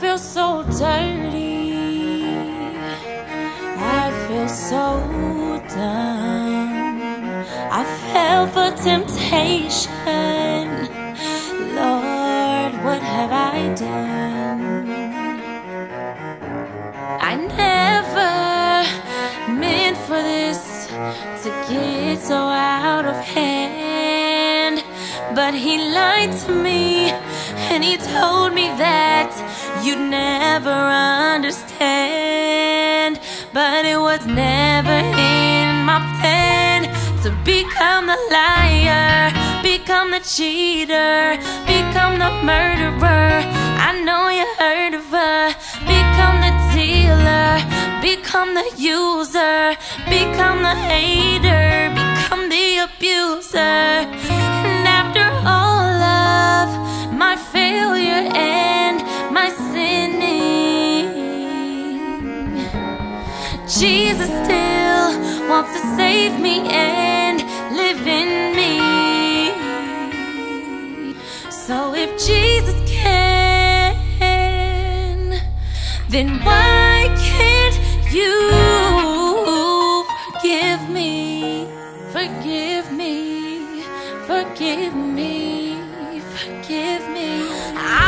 feel so dirty. I feel so dumb. I fell for temptation. Lord, what have I done? I never meant for this to get so. But he lied to me and he told me that you'd never understand. But it was never in my plan to become the liar, become the cheater, become the murderer. I know you heard of her. Become the dealer, become the user, become the hater, become the abuser. Jesus still wants to save me and live in me. So if Jesus can, then why can't you forgive me? Forgive me, forgive me, forgive me. I